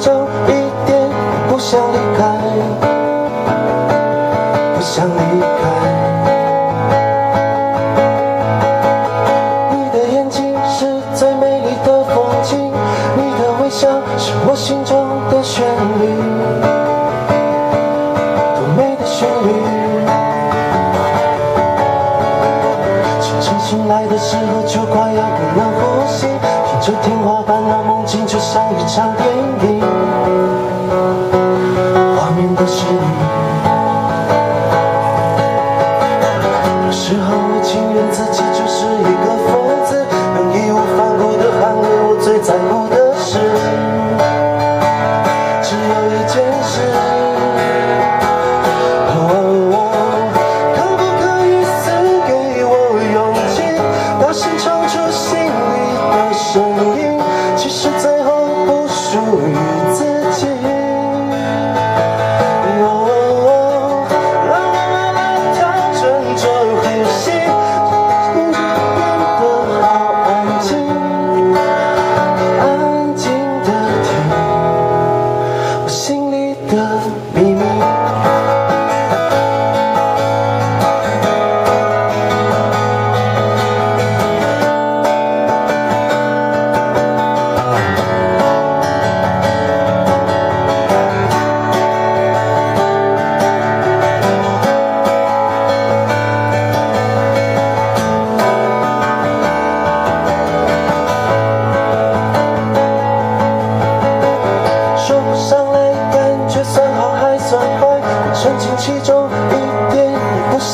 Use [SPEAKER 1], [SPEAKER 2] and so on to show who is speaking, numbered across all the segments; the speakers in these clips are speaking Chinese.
[SPEAKER 1] 就一点，不想离开，不想离开。你的眼睛是最美丽的风景，你的微笑是我心中的旋律，多美的旋律。清晨醒来的时候，就快要不能呼吸，听着天花板那梦境就像一场电影。最在乎的事，只有一件事。哦，可不可以赐给我勇气，大声唱出心里的声音？其实最后不属于自己。voltar.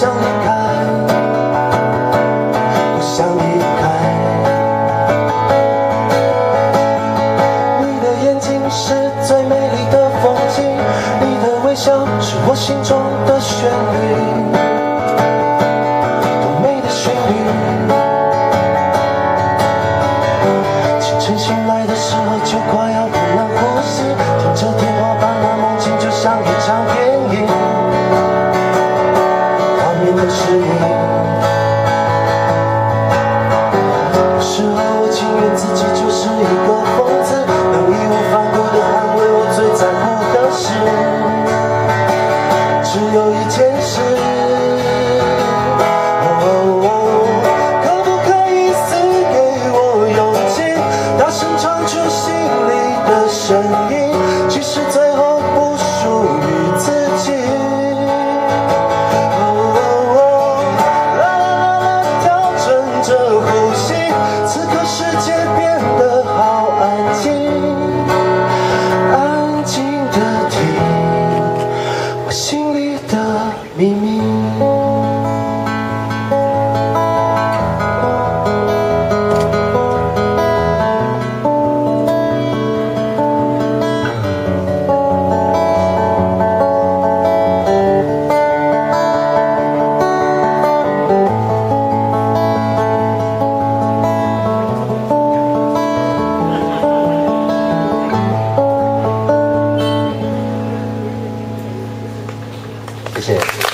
[SPEAKER 1] 想离开，不想离开。你的眼睛是最美丽的风景，你的微笑是我心中的旋律，多美的旋律。清晨醒来的时候就快要不能呼吸，听着天花板的梦境就像一。自己就是一个しい。